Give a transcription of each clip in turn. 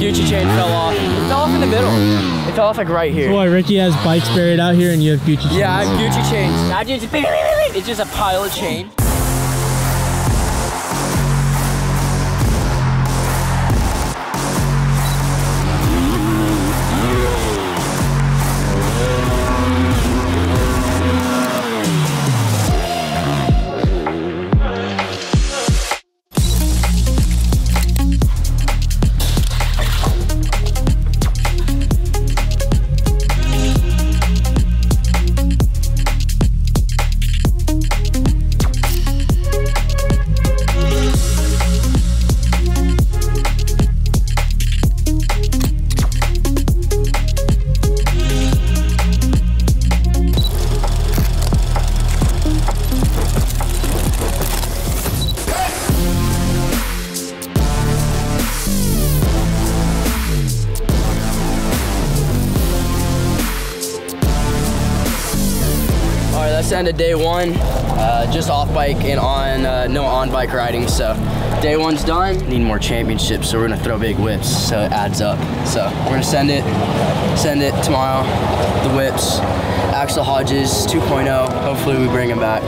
Gucci chain fell off. It fell off in the middle. It fell off like right here. So why Ricky has bikes buried out here and you have Gucci chains? Yeah, I have Gucci chains. I just, it's just a pile of chain. That's end of day one. Uh, just off bike and on, uh, no on bike riding. So day one's done. Need more championships, so we're gonna throw big whips so it adds up. So we're gonna send it, send it tomorrow. The whips, Axell Hodges 2.0. Hopefully we bring him back.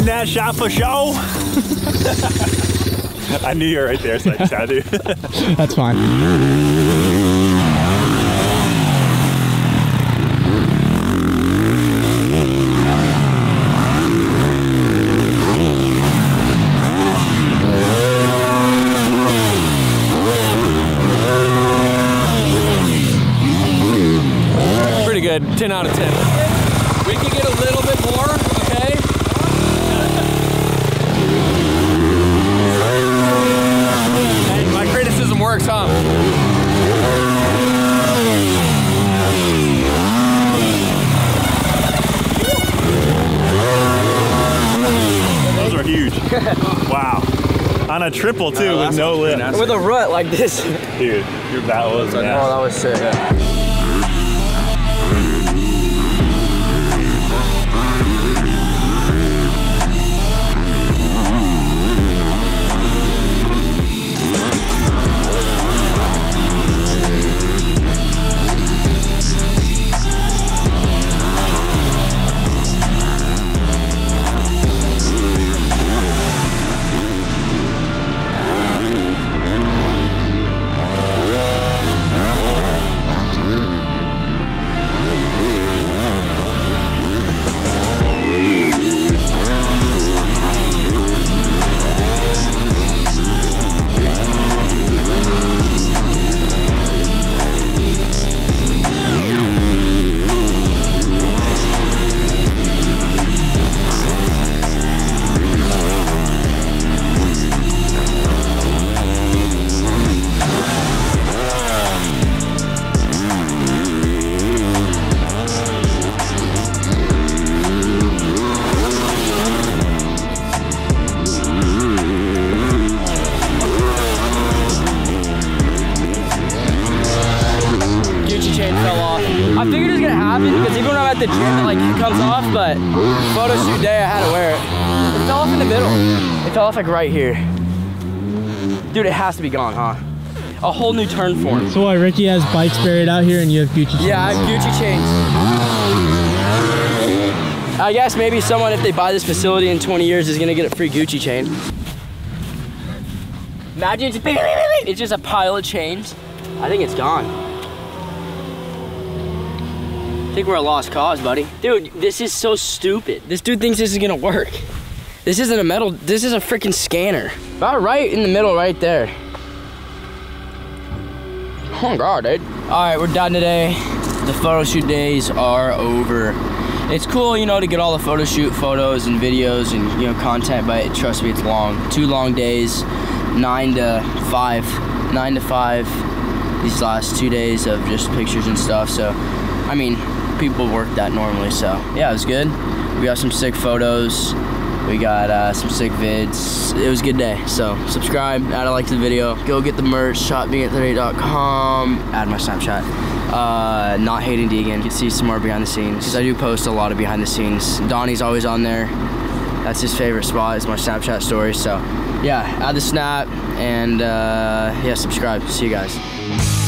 Getting that shot for show. I knew you were right there, so I just had to. That's fine. Pretty good, 10 out of 10. We can get a little bit more, okay? Works, huh? Those are huge. Wow. On a triple too, with no lip. With a rut like this. Dude, your that was Oh, that was sick. Gucci photo shoot day, I had to wear it. It fell off in the middle. It fell off like right here. Dude, it has to be gone, huh? A whole new turn form. So why Ricky has bikes buried out here and you have Gucci chains? Yeah, I have Gucci chains. I guess maybe someone, if they buy this facility in 20 years, is gonna get a free Gucci chain. Imagine it's, it's just a pile of chains. I think it's gone. I think we're a lost cause, buddy. Dude, this is so stupid. This dude thinks this is gonna work. This isn't a metal, this is a freaking scanner. About right in the middle, right there. Oh God, dude. All right, we're done today. The photo shoot days are over. It's cool, you know, to get all the photo shoot photos and videos and you know content, but trust me, it's long. Two long days, nine to five, nine to five. These last two days of just pictures and stuff. So, I mean, people work that normally. So, yeah, it was good. We got some sick photos. We got uh, some sick vids. It was a good day. So subscribe, add a like to the video. Go get the merch, shopdeegan38.com. Add my Snapchat. Uh, not Haiden Deegan. You can see some more behind the scenes. Because I do post a lot of behind the scenes. Donnie's always on there. That's his favorite spot is my Snapchat story. So yeah, add the snap and uh, yeah, subscribe. See you guys.